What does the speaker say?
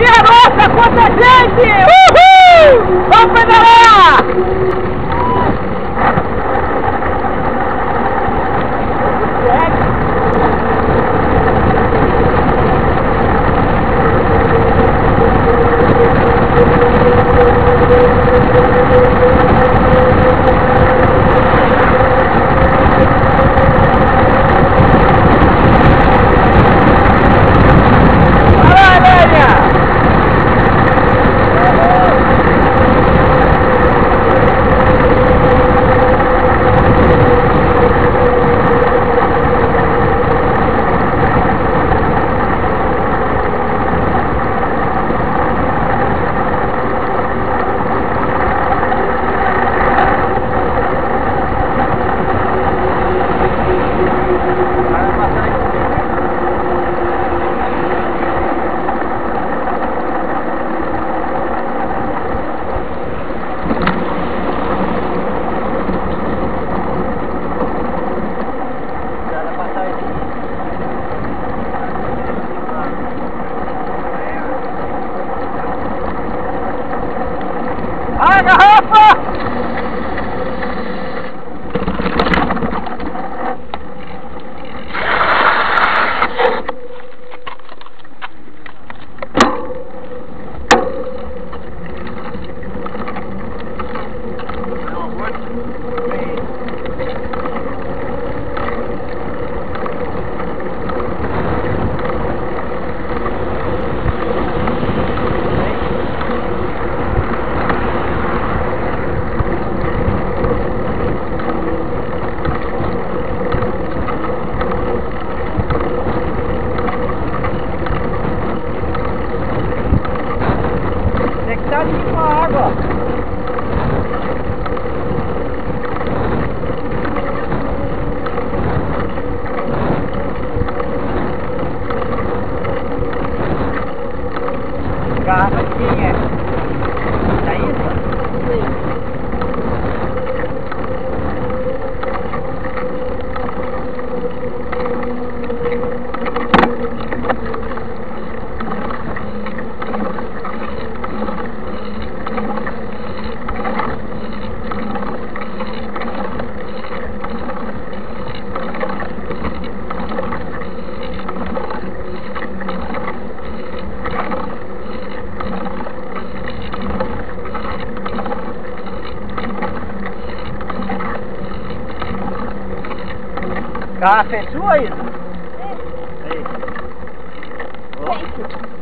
Minha nossa, quanta gente! Uhul! Vamos pedalar! Vai, A garrafa! बाहर अच्छी है। Garrafa é sua, Isa? Ó. Gente,